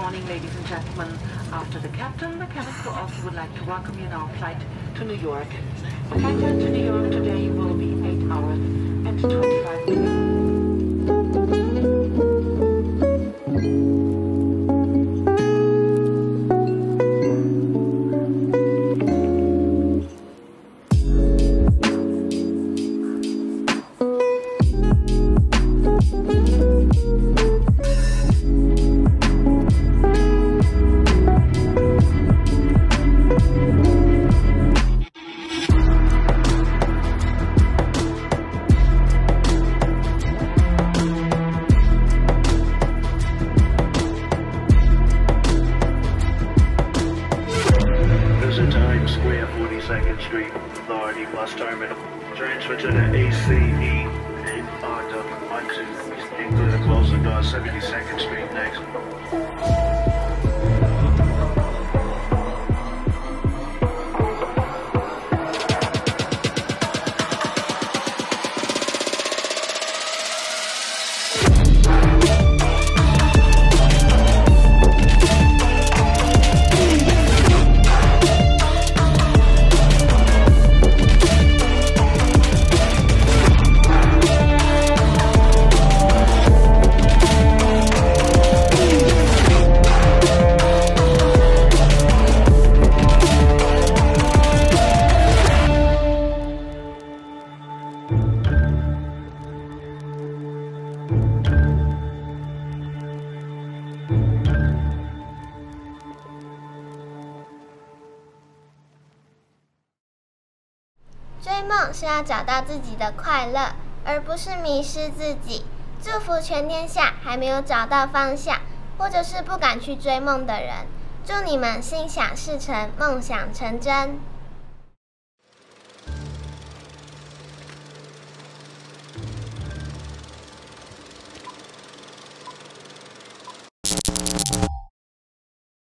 morning, ladies and gentlemen. After the captain, the cabin crew also would like to welcome you on our flight to New York. The flight to New York today will be 8 hours and 25 minutes. This Times 42nd Street, Authority Bus Terminal. Transfer to the ACE and onto onto into the closing door, 72nd Street next. “追梦是要找到自己的快乐，而不是迷失自己。”祝福全天下还没有找到方向，或者是不敢去追梦的人。祝你们心想事成，梦想成真。